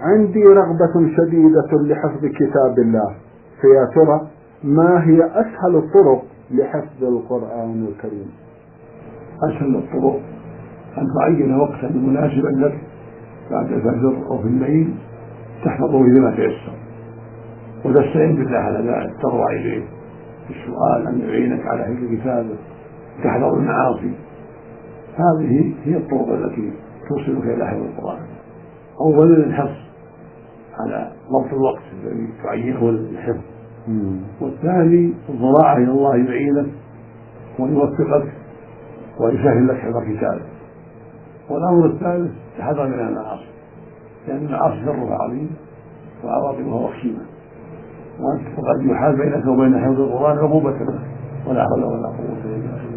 عندي رغبة شديدة لحفظ كتاب الله. فيا ترى ما هي أسهل الطرق لحفظ القرآن الكريم؟ أسهل الطرق أن تعين وقتا مناسبا لك بعد الفجر أو في الليل تحفظه بما تيسر. وتستعين بالله على ذلك تضرع إليه. بالسؤال أن يعينك على حفظ كتابه تحذر المعاصي. هذه هي الطرق التي توصلك إلى حفظ القرآن. أولا الحفظ على ضبط الوقت الذي تعينه الحفظ. والثاني الضراعة إلى الله يعينك ويوفقك ويسهل لك حفظ كتابه. والأمر الثالث الحذر من المعاصي لأن المعاصي شرها عظيم وعواقبها وخيمة. وقد يحال بينك وبين حفظ القرآن عقوبة ولا حول ولا قوة إلا بالله.